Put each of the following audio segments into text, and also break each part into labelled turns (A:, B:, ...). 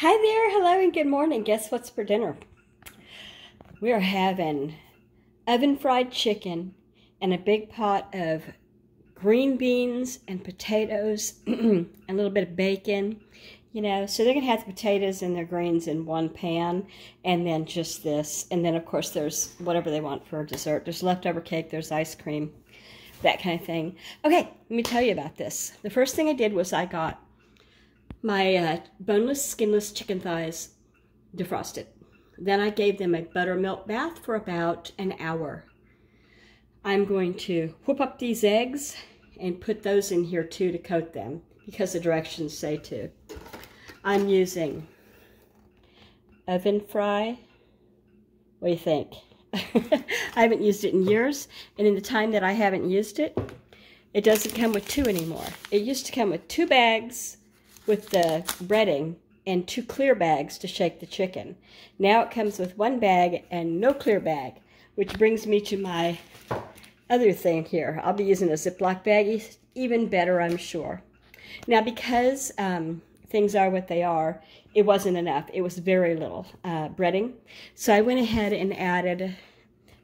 A: Hi there, hello, and good morning. Guess what's for dinner? We are having oven fried chicken and a big pot of green beans and potatoes and a little bit of bacon. You know, so they're going to have the potatoes and their greens in one pan and then just this. And then, of course, there's whatever they want for dessert. There's leftover cake, there's ice cream, that kind of thing. Okay, let me tell you about this. The first thing I did was I got my uh, boneless, skinless chicken thighs defrosted. Then I gave them a buttermilk bath for about an hour. I'm going to whip up these eggs and put those in here too to coat them because the directions say to. I'm using oven fry. What do you think? I haven't used it in years, and in the time that I haven't used it, it doesn't come with two anymore. It used to come with two bags with the breading and two clear bags to shake the chicken. Now it comes with one bag and no clear bag, which brings me to my other thing here. I'll be using a Ziploc bag, even better, I'm sure. Now, because um, things are what they are, it wasn't enough. It was very little uh, breading. So I went ahead and added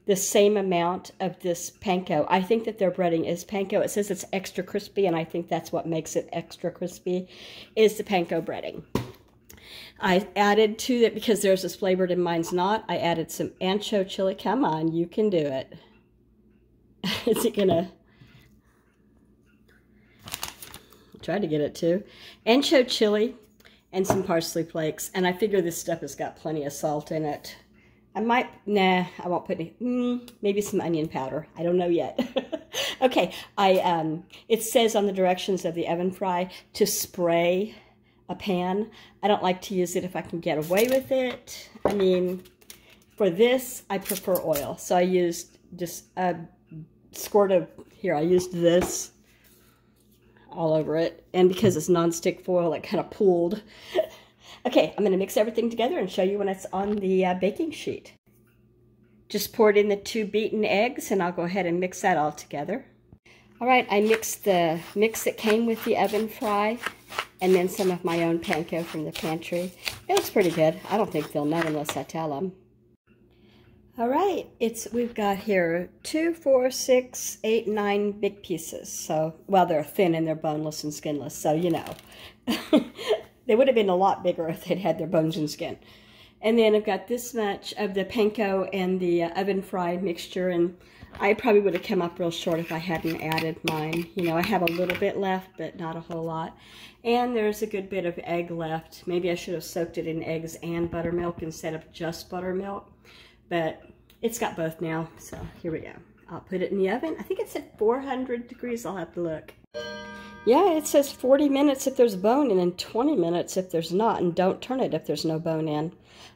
A: the same amount of this panko. I think that their breading is panko. It says it's extra crispy, and I think that's what makes it extra crispy, is the panko breading. I added to it, because theirs is flavored and mine's not, I added some ancho chili. Come on, you can do it. is it gonna... Try to get it too. Ancho chili and some parsley flakes, and I figure this stuff has got plenty of salt in it. I might, nah, I won't put any, mm, maybe some onion powder. I don't know yet. okay, I, um, it says on the directions of the oven fry to spray a pan. I don't like to use it if I can get away with it. I mean, for this, I prefer oil. So I used just a squirt of, here, I used this all over it. And because it's nonstick foil, it kind of pooled. Okay, I'm going to mix everything together and show you when it's on the uh, baking sheet. Just poured in the two beaten eggs and I'll go ahead and mix that all together. All right, I mixed the mix that came with the oven fry and then some of my own panko from the pantry. It looks pretty good. I don't think they'll know unless I tell them. All right, it's we've got here two, four, six, eight, nine big pieces. So, well, they're thin and they're boneless and skinless, so you know. They would have been a lot bigger if they'd had their bones and skin. And then I've got this much of the panko and the uh, oven fried mixture. And I probably would have come up real short if I hadn't added mine. You know, I have a little bit left, but not a whole lot. And there's a good bit of egg left. Maybe I should have soaked it in eggs and buttermilk instead of just buttermilk. But it's got both now, so here we go. I'll put it in the oven. I think it's at 400 degrees. I'll have to look. Yeah, it says 40 minutes if there's bone in and then 20 minutes if there's not, and don't turn it if there's no bone in.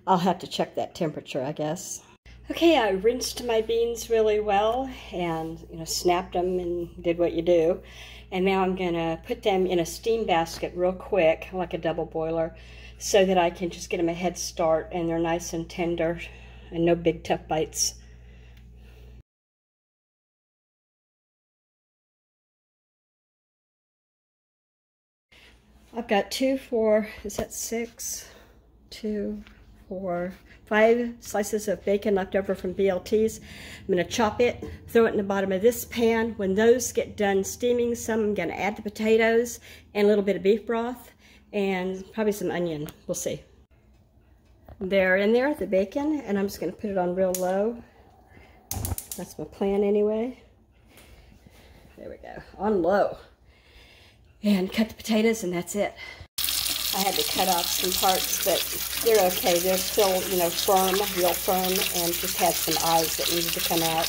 A: I'll have to check that temperature, I guess. Okay, I rinsed my beans really well and, you know, snapped them and did what you do. And now I'm going to put them in a steam basket real quick, like a double boiler, so that I can just get them a head start and they're nice and tender and no big tough bites. I've got two, four, is that six? Two, four, five slices of bacon left over from BLTs. I'm to chop it, throw it in the bottom of this pan. When those get done steaming some, I'm to add the potatoes and a little bit of beef broth and probably some onion. We'll see. They're in there, the bacon, and I'm just to put it on real low. That's my plan anyway. There we go, on low and cut the potatoes and that's it. I had to cut off some parts, but they're okay. They're still, you know, firm, real firm, and just had some eyes that needed to come out.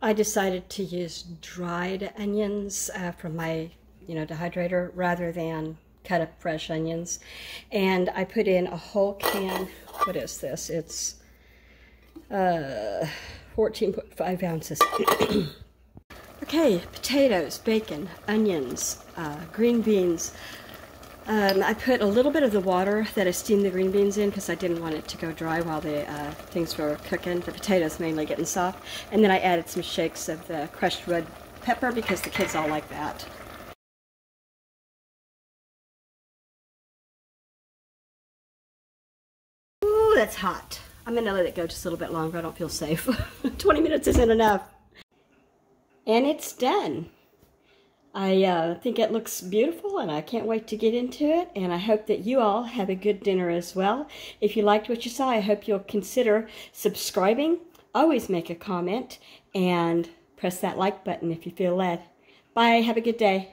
A: I decided to use dried onions uh, from my, you know, dehydrator rather than cut up fresh onions. And I put in a whole can, what is this? It's uh, 14.5 ounces. Okay, potatoes, bacon, onions, uh, green beans. Um, I put a little bit of the water that I steamed the green beans in because I didn't want it to go dry while the uh, things were cooking, the potatoes mainly getting soft. And then I added some shakes of the crushed red pepper because the kids all like that. Ooh, that's hot. I'm going to let it go just a little bit longer. I don't feel safe. 20 minutes isn't enough. And it's done. I uh, think it looks beautiful and I can't wait to get into it. And I hope that you all have a good dinner as well. If you liked what you saw, I hope you'll consider subscribing. Always make a comment and press that like button if you feel led. Bye. Have a good day.